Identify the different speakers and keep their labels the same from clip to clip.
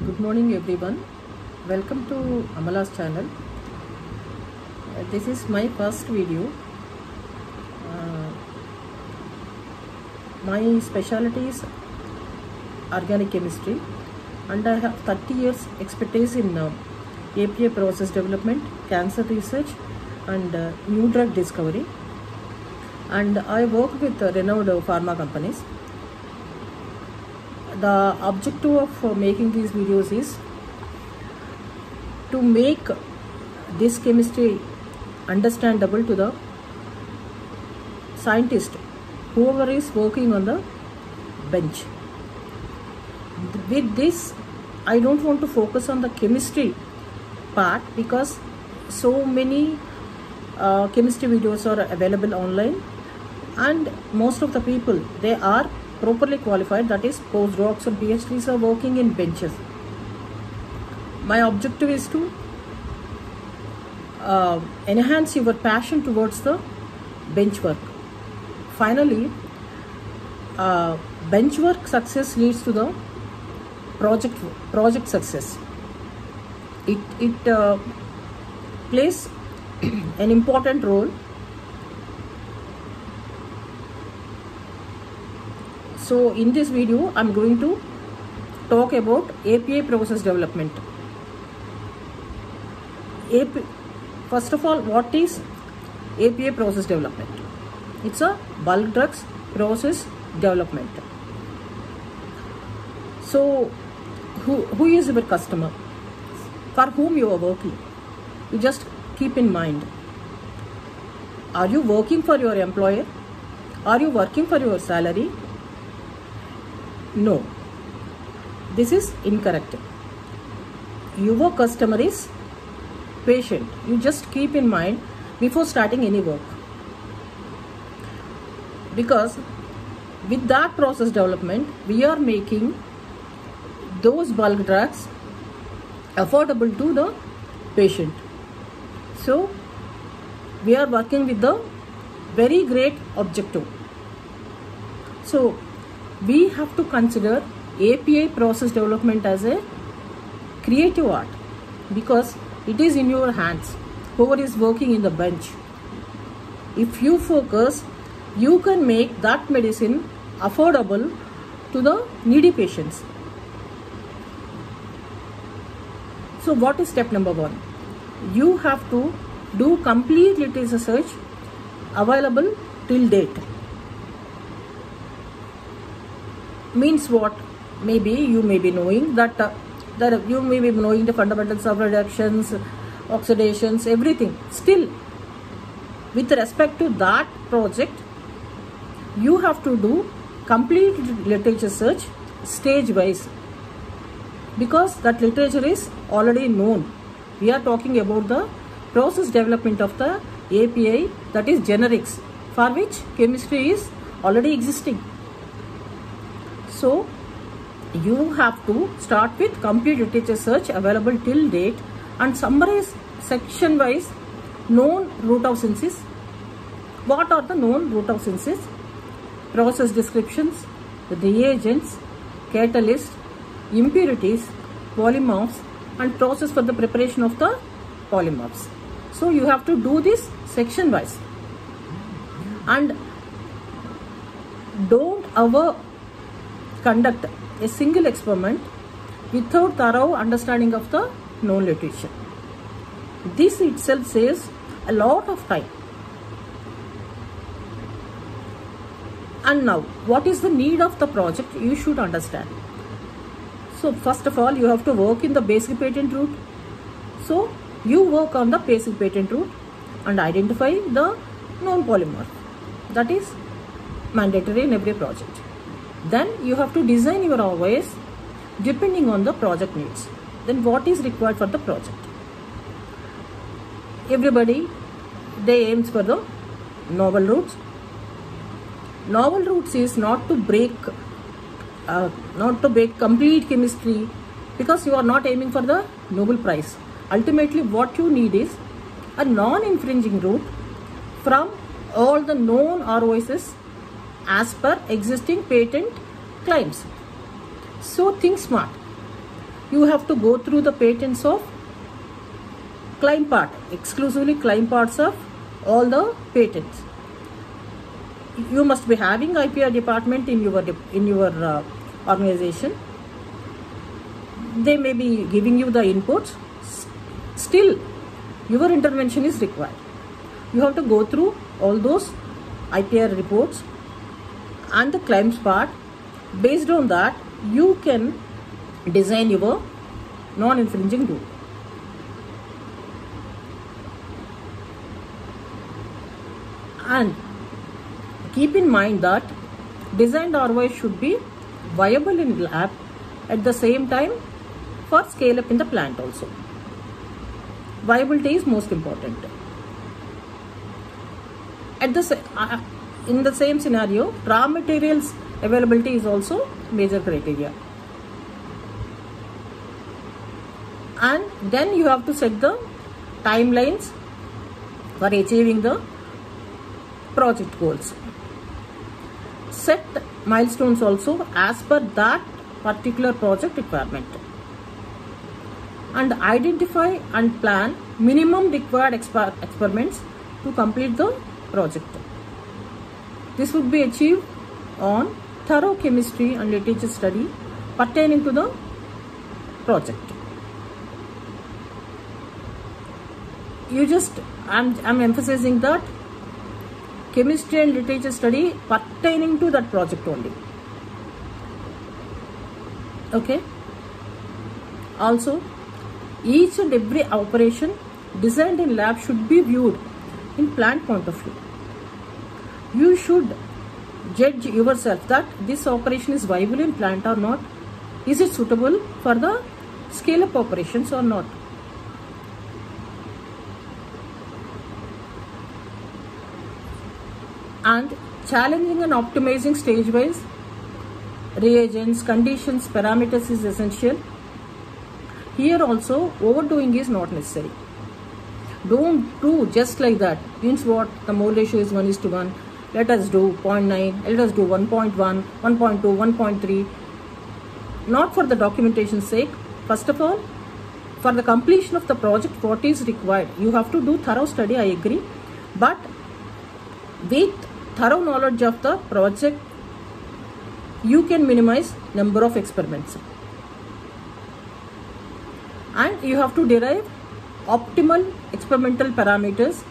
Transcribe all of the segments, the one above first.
Speaker 1: Good morning, everyone. Welcome to Amala's channel. Uh, this is my first video. Uh, my specialty is organic chemistry, and I have 30 years expertise in uh, process development, cancer research, and uh, new drug discovery. And I work with renowned pharma companies the objective of uh, making these videos is to make this chemistry understandable to the scientist whoever is working on the bench. With this i don't want to focus on the chemistry part because so many uh, chemistry videos are available online and most of the people they are properly qualified that is postdocs and phds are working in benches. My objective is to uh, enhance your passion towards the bench work. Finally uh, bench work success leads to the project project success. It it uh, plays an important role so in this video i'm going to talk about api process development. API, first of all what is api process development? It's a bulk drugs process development. So who who is your customer? For whom you are working? You just keep in mind. Are you working for your employer? Are you working for your salary no. This is incorrect. Your customer is patient. You just keep in mind before starting any work. Because with that process development we are making those bulk drugs affordable to the patient. So we are working with the very great objective. So we have to consider API process development as a creative art because it is in your hands. Whoever is working in the bench. If you focus, you can make that medicine affordable to the needy patients. So, what is step number one? You have to do complete literature search available till date. Means what? Maybe you may be knowing that uh, that you may be knowing the fundamentals of reductions oxidations everything. Still with respect to that project you have to do complete literature search stage wise because that literature is already known. We are talking about the process development of the api that is generics for which chemistry is already existing so you have to start with complete literature search available till date and summarize section wise known route of synthesis. What are the known route of synthesis? Process descriptions, reagents, catalysts, impurities, polymorphs and process for the preparation of the polymorphs. So you have to do this section wise and don't ever conduct a single experiment without thorough understanding of the known literature. This itself saves a lot of time. And now, what is the need of the project? You should understand. So, first of all, you have to work in the basic patent route. So, you work on the basic patent route and identify the known polymorph. That is mandatory in every project then you have to design your OS depending on the project needs. Then what is required for the project? Everybody they aims for the novel routes. Novel routes is not to break uh, not to break complete chemistry because you are not aiming for the Nobel Prize. Ultimately what you need is a non-infringing route from all the known ROSs as per existing patent claims. So think smart. you have to go through the patents of claim part exclusively claim parts of all the patents you must be having IPR department in your in your uh, organization they may be giving you the inputs still your intervention is required you have to go through all those IPR reports and the claims part based on that you can design your non-infringing rule and keep in mind that designed ROI should be viable in lab at the same time for scale up in the plant also. Viability is most important. At the uh, in the same scenario, raw materials availability is also major criteria. And then you have to set the timelines for achieving the project goals. Set milestones also as per that particular project requirement. And identify and plan minimum required exper experiments to complete the project. This would be achieved on thorough chemistry and literature study pertaining to the project. You just, I'm, I'm emphasizing that chemistry and literature study pertaining to that project only. Okay. Also, each and every operation designed in lab should be viewed in plant point of view. You should judge yourself that this operation is viable in plant or not. Is it suitable for the scale up operations or not? And challenging and optimizing stage wise reagents, conditions, parameters is essential. Here also overdoing is not necessary. Don't do just like that. Means what? The mole ratio is 1 is to 1. Let us do 0.9, let us do 1.1, 1.2, 1.3. Not for the documentation sake. First of all, for the completion of the project, what is required? You have to do thorough study, I agree. But with thorough knowledge of the project, you can minimize number of experiments. And you have to derive optimal experimental parameters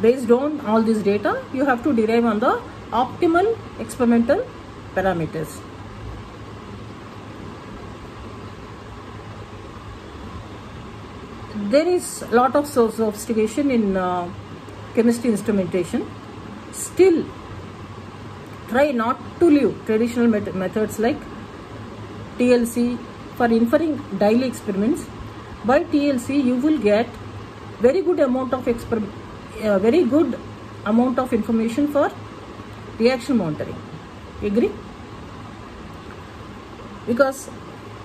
Speaker 1: based on all this data you have to derive on the optimal experimental parameters. There is a lot of sophistication in uh, chemistry instrumentation. Still try not to leave traditional met methods like TLC for inferring daily experiments. By TLC you will get very good amount of experiment uh, very good amount of information for reaction monitoring. Agree? Because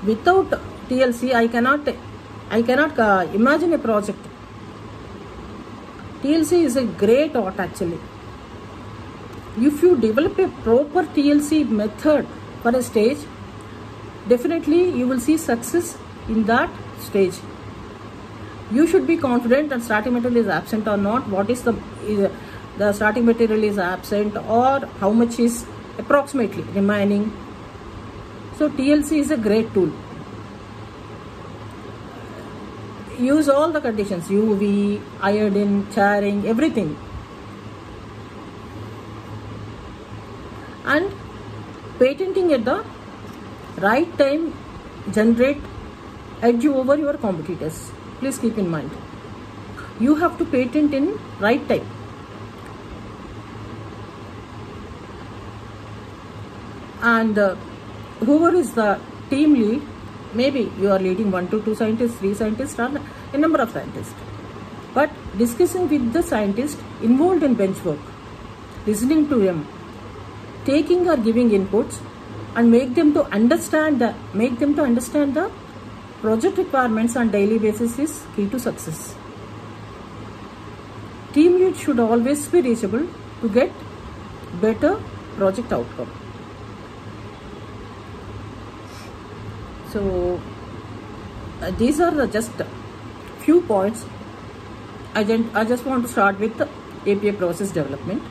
Speaker 1: without TLC I cannot I cannot uh, imagine a project. TLC is a great art actually. If you develop a proper TLC method for a stage definitely you will see success in that stage you should be confident that starting material is absent or not. What is the is the starting material is absent or how much is approximately remaining? So TLC is a great tool. Use all the conditions UV iodine charring everything. And patenting at the right time generate edge over your competitors please keep in mind you have to patent in right time. And uh, whoever is the team lead maybe you are leading one to two scientists three scientists or a number of scientists. But discussing with the scientist involved in bench work listening to them taking or giving inputs and make them to understand the make them to understand the project requirements on daily basis is key to success team lead should always be reachable to get better project outcome So uh, these are the just few points. I, I just want to start with the API process development.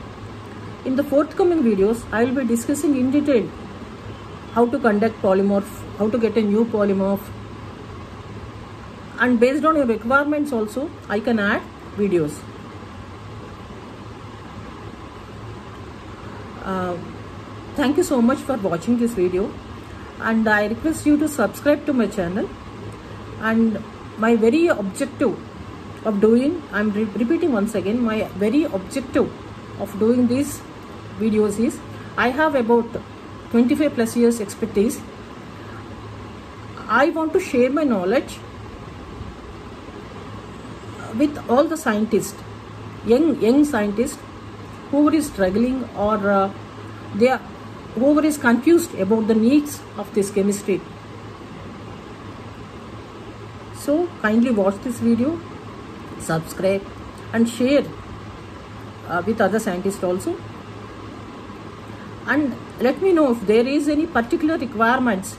Speaker 1: In the forthcoming videos, I will be discussing in detail how to conduct polymorph, how to get a new polymorph, and based on your requirements also, I can add videos. Uh, thank you so much for watching this video. And I request you to subscribe to my channel. And my very objective of doing I'm re repeating once again my very objective of doing these videos is I have about 25 plus years expertise. I want to share my knowledge with all the scientists young young scientists who is struggling or uh, they are whoever is confused about the needs of this chemistry. So kindly watch this video, subscribe and share uh, with other scientists also. And let me know if there is any particular requirements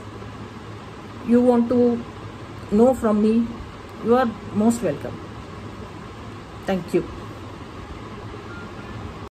Speaker 1: you want to know from me. You are most welcome. Thank you.